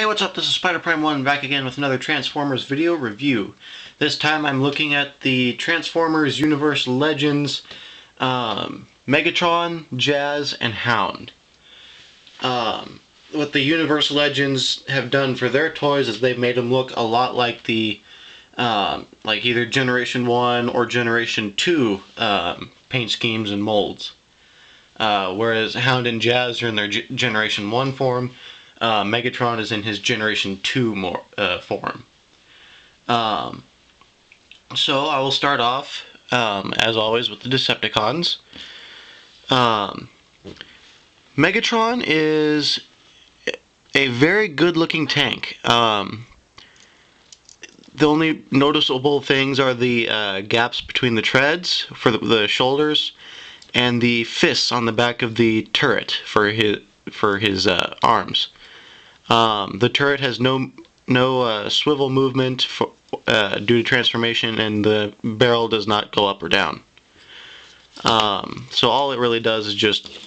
Hey, what's up? This is Spider Prime 1 back again with another Transformers video review. This time I'm looking at the Transformers Universe Legends um, Megatron, Jazz, and Hound. Um, what the Universe Legends have done for their toys is they've made them look a lot like the um, like either Generation 1 or Generation 2 um, paint schemes and molds. Uh, whereas Hound and Jazz are in their G Generation 1 form, uh, Megatron is in his Generation 2 more, uh, form. Um, so I will start off, um, as always, with the Decepticons. Um, Megatron is a very good looking tank. Um, the only noticeable things are the uh, gaps between the treads for the, the, shoulders and the fists on the back of the turret for his for his uh, arms. Um, the turret has no no uh, swivel movement for, uh, due to transformation, and the barrel does not go up or down. Um, so all it really does is just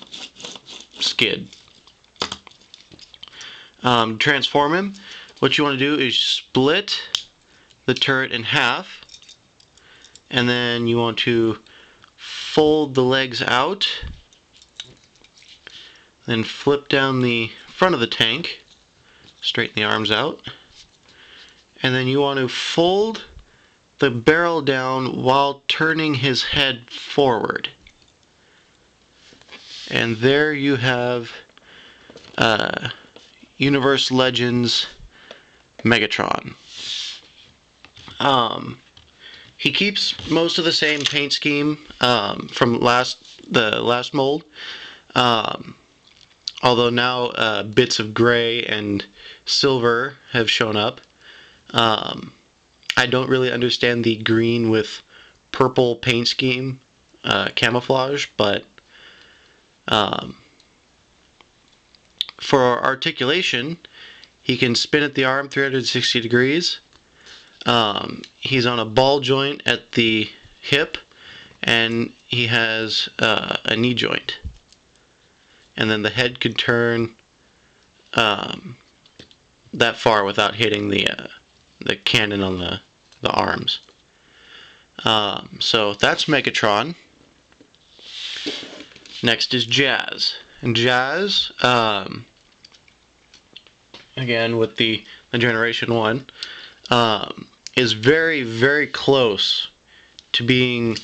skid. Um, transform him. What you want to do is split the turret in half, and then you want to fold the legs out, then flip down the front of the tank straighten the arms out. And then you want to fold the barrel down while turning his head forward. And there you have uh, Universe Legends Megatron. Um, he keeps most of the same paint scheme um, from last the last mold. Um, although now uh, bits of gray and silver have shown up. Um, I don't really understand the green with purple paint scheme uh, camouflage, but um, for articulation, he can spin at the arm 360 degrees. Um, he's on a ball joint at the hip, and he has uh, a knee joint and then the head could turn um, that far without hitting the uh, the cannon on the the arms. Um, so that's Megatron. Next is Jazz, and Jazz, um, again with the, the Generation One, um, is very very close to being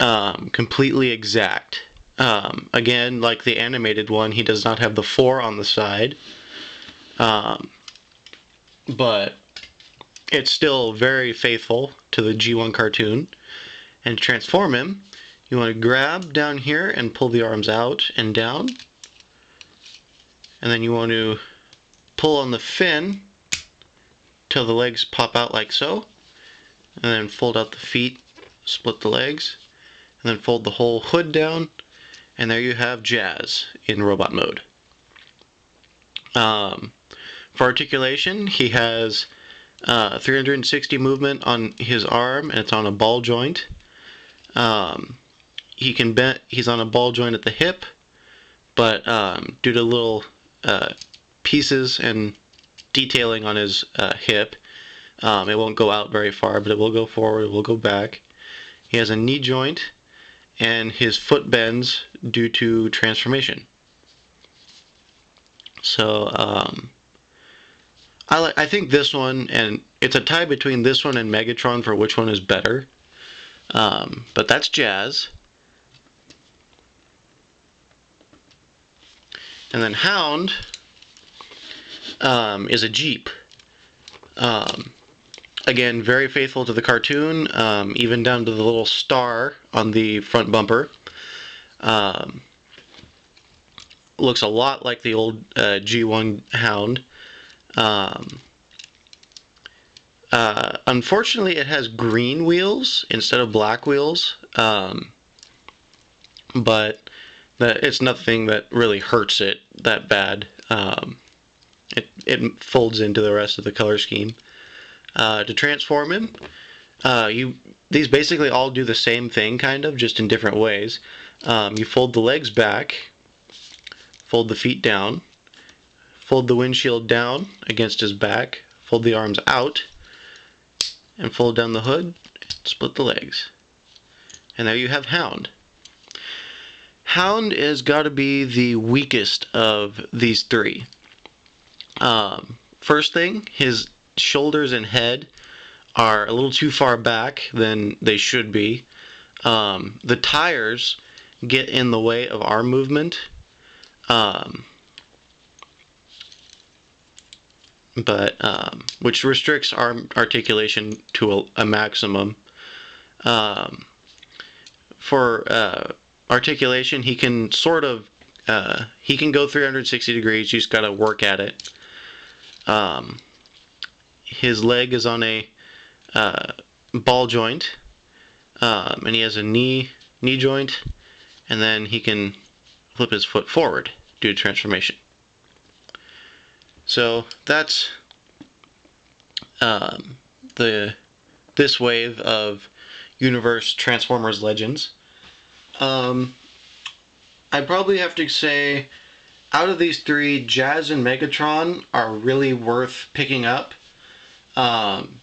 um, completely exact. Um, again, like the animated one, he does not have the 4 on the side. Um, but it's still very faithful to the G1 cartoon. And to transform him, you want to grab down here and pull the arms out and down. And then you want to pull on the fin till the legs pop out like so. And then fold out the feet, split the legs, and then fold the whole hood down and there you have Jazz in robot mode. Um, for articulation, he has uh, 360 movement on his arm, and it's on a ball joint. Um, he can bend. He's on a ball joint at the hip, but um, due to little uh, pieces and detailing on his uh, hip, um, it won't go out very far, but it will go forward. It will go back. He has a knee joint and his foot bends due to transformation. So um, I like I think this one and it's a tie between this one and Megatron for which one is better. Um, but that's Jazz. And then Hound um, is a Jeep. Again, very faithful to the cartoon, um, even down to the little star on the front bumper. Um, looks a lot like the old uh, G1 Hound. Um, uh, unfortunately, it has green wheels instead of black wheels, um, but it's nothing that really hurts it that bad. Um, it, it folds into the rest of the color scheme. Uh, to transform him, uh, you these basically all do the same thing, kind of, just in different ways. Um, you fold the legs back, fold the feet down, fold the windshield down against his back, fold the arms out, and fold down the hood, split the legs. And there you have Hound. Hound has got to be the weakest of these three. Um, first thing, his shoulders and head are a little too far back than they should be. Um, the tires get in the way of our movement. Um, but um, which restricts our articulation to a, a maximum. Um, for uh, articulation, he can sort of uh, he can go 360 degrees. You just got to work at it. His leg is on a uh, ball joint, um, and he has a knee knee joint, and then he can flip his foot forward due to transformation. So that's um, the this wave of universe Transformers Legends. Um, I probably have to say, out of these three, Jazz and Megatron are really worth picking up. Um,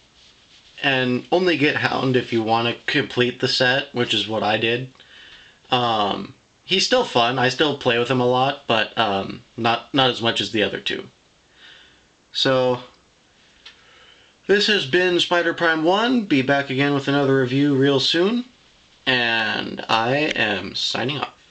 and only get Hound if you want to complete the set, which is what I did. Um, he's still fun. I still play with him a lot, but um, not not as much as the other two. So this has been Spider Prime 1. Be back again with another review real soon. And I am signing off.